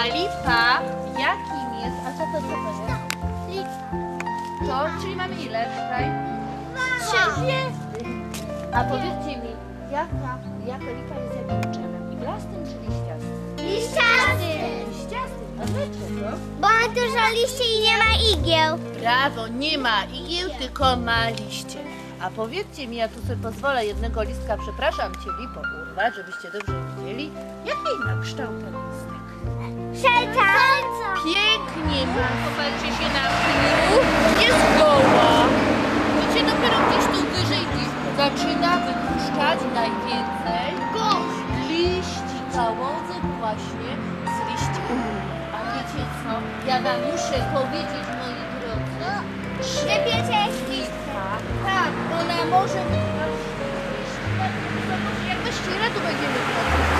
A lipa jakim jest? A co to co to jest? To, czyli mamy ile tutaj? A powiedzcie mi, jaka, jaka lipa jest jakim drzewem? Iglastym czy liściastym? Liściastym. A dlaczego? Bo ma dużo liści i nie ma igieł. Brawo, nie ma igieł, tylko ma liście. A powiedzcie mi, ja tu sobie pozwolę jednego listka, przepraszam Cię, lipo, urwać, żebyście dobrze widzieli. Jaki ma kształt ten Ma, popatrzcie się na pniu, jest goła. Wiecie, dopiero gdzieś tu wyżej gdzieś zaczyna wypuszczać najwięcej. Liści, gałązek właśnie z liśćmi. A wiecie co, ja Wam muszę powiedzieć, moi drodzy, że lipa, tak, ona może być jak we ścierę tu będziemy wchodzić.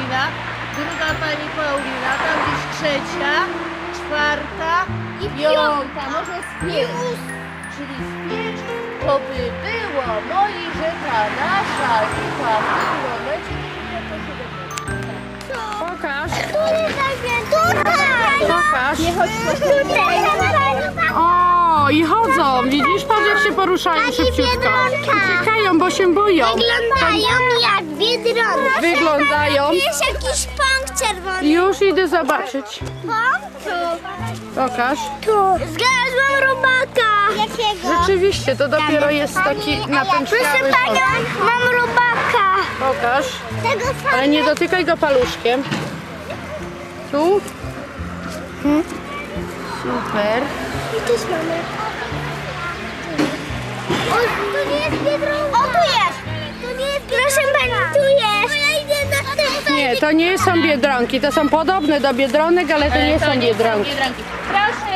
Paulina, druga pani Paulina, tam gdzieś trzecia, czwarta i piąta, może z pięć. Czyli z pięć to by było, moi, że ta nasza lipa w tym momencie Pokaż, Który takie? Tutaj. pokaż. Tutaj. O, i chodzą. Widzisz, patrz jak się poruszają szybciutko. Uciekają, bo się boją. Wyglądają jak biedronki. Jest jakiś pąk czerwony. Już idę zobaczyć. Pąk? Tu. Pokaż. Tu. Znalazłam robaka. Jakiego? Rzeczywiście, to dopiero jest taki Proszę napęczniały panią, mam robaka. Pokaż. Tego Ale samego. nie dotykaj go paluszkiem. Tu. Hmm. Super. I tu mamy. O, to nie jest biedronka. To nie są biedronki. To są podobne do biedronek, ale to nie są biedronki. biedronki. Proszę,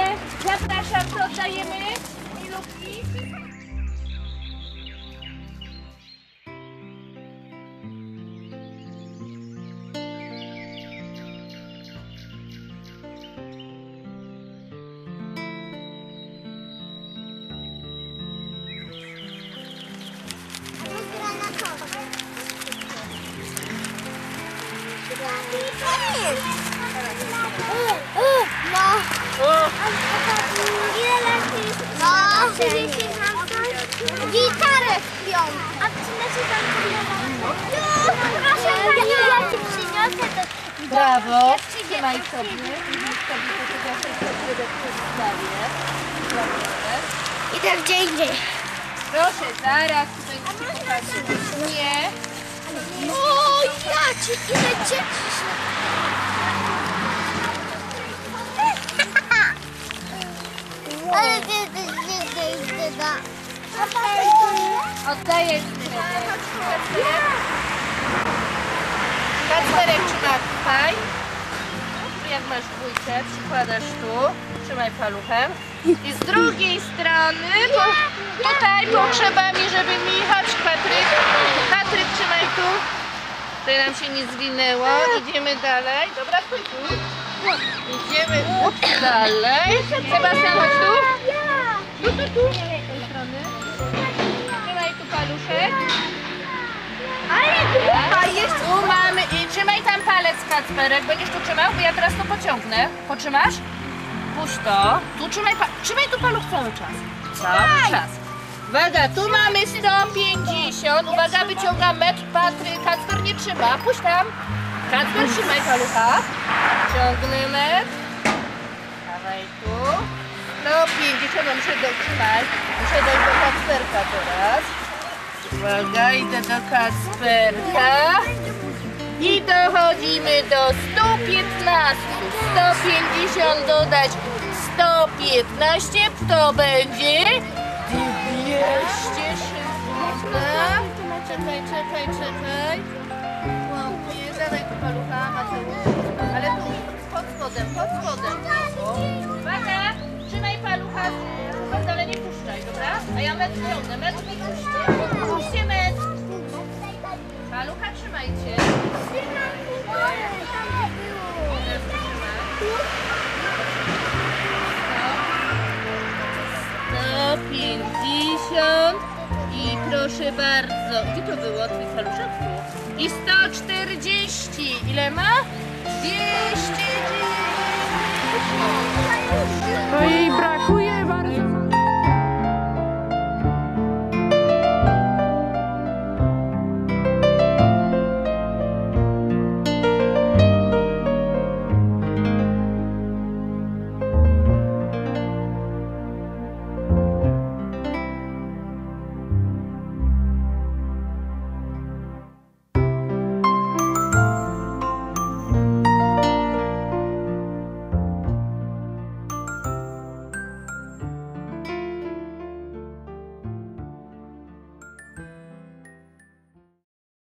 Gitarę śpią. A przyniesie tam Proszę pani, ja ci przyniosę to. Brawo. Trzymaj sobie. Idę gdzie indziej. Proszę, zaraz tutaj ci pokażę. Nie. O, ja ci ile się... Ale ty, Oddaję Kacperek trzyma tutaj. Jak masz dwójkę, przykładasz tu. Trzymaj paluchem. I z drugiej strony, po, tutaj potrzebami, żeby mi chodź Patryk. Patryk, trzymaj tu. Tutaj nam się nie zwinęło. Idziemy dalej. Dobra, stój tu. Idziemy dalej. Sebastian, chodź tu. Tu, tu, tu. Z tej strony. Ale grupa jest. Tu mamy i trzymaj tam palec Kacperek. Będziesz tu trzymał, bo ja teraz to pociągnę. Potrzymasz? Puść to. Tu trzymaj, pa- trzymaj tu paluch cały czas. Cały czas. Uwaga, tu mamy 150. Uwaga, wyciągam metr. Patryk, Kacper nie trzyma. Puść tam. Kacper, trzymaj palucha. Ciągnę metr. Dawaj tu. 150, no muszę dotrzymać. Muszę dojść do Kacperka teraz. Uwaga, idę do Kacperka. I dochodzimy do 115. 150 dodać 115 to będzie 216. Czekaj, czekaj, czekaj. Dawaj tu palucha, Mateusz. Metr ciągnę, metr mi puśćcie. Trzymajcie. Trzymaj. 150 i proszę bardzo. Gdzie to było? Twój paluszek. I 140. Ile ma? 210. To jej brakuje